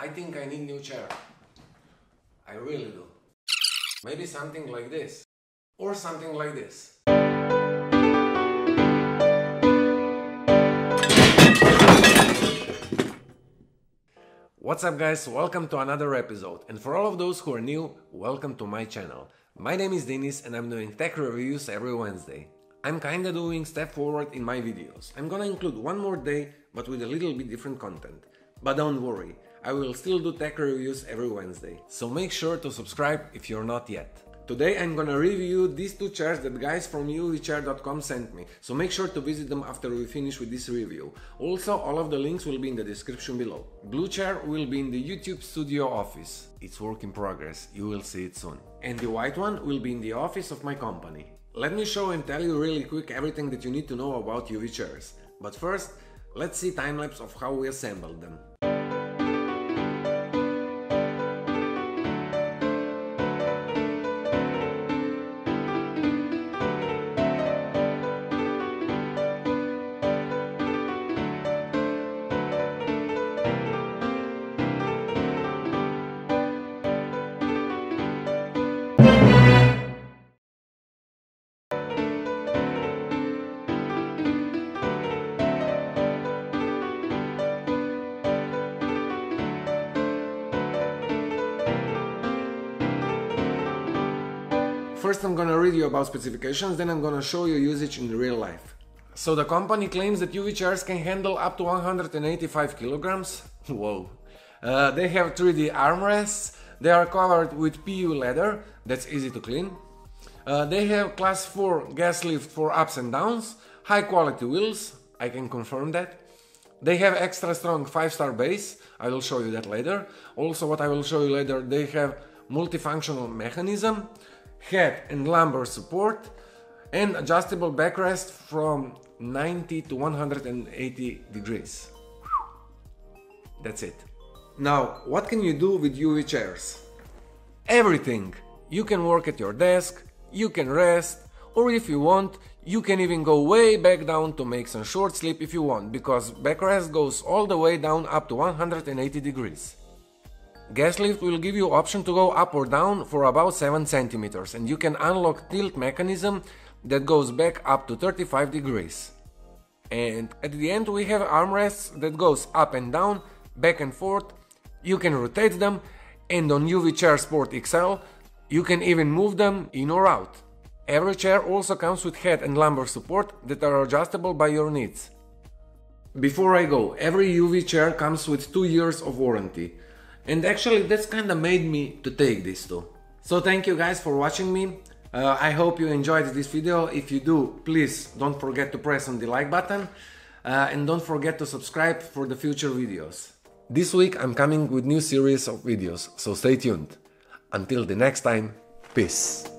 I think I need new chair. I really do. Maybe something like this. Or something like this. What's up guys, welcome to another episode and for all of those who are new, welcome to my channel. My name is Denis and I'm doing tech reviews every Wednesday. I'm kinda doing step forward in my videos. I'm gonna include one more day but with a little bit different content. But don't worry, I will still do tech reviews every Wednesday. So make sure to subscribe if you're not yet. Today I'm gonna review these two chairs that guys from uvichair.com sent me, so make sure to visit them after we finish with this review. Also, all of the links will be in the description below. Blue chair will be in the YouTube studio office. It's work in progress, you will see it soon. And the white one will be in the office of my company. Let me show and tell you really quick everything that you need to know about UV chairs. But first, let's see time-lapse of how we assembled them. First I'm gonna read you about specifications, then I'm gonna show you usage in real life. So the company claims that UV chairs can handle up to 185 kilograms. Whoa. Uh, they have 3D armrests, they are covered with PU leather, that's easy to clean. Uh, they have class 4 gas lift for ups and downs, high quality wheels, I can confirm that. They have extra strong 5 star base, I will show you that later. Also what I will show you later, they have multifunctional mechanism, head and lumbar support, and adjustable backrest from 90 to 180 degrees. That's it. Now, what can you do with UV chairs? Everything! You can work at your desk, you can rest, or if you want, you can even go way back down to make some short sleep if you want, because backrest goes all the way down up to 180 degrees. Gas lift will give you option to go up or down for about 7 centimeters and you can unlock tilt mechanism that goes back up to 35 degrees. And at the end we have armrests that goes up and down, back and forth, you can rotate them and on UV Chair Sport XL you can even move them in or out. Every chair also comes with head and lumbar support that are adjustable by your needs. Before I go, every UV chair comes with 2 years of warranty. And actually that's kinda made me to take this too. So thank you guys for watching me. Uh, I hope you enjoyed this video. If you do, please don't forget to press on the like button. Uh, and don't forget to subscribe for the future videos. This week I'm coming with new series of videos, so stay tuned. Until the next time, peace.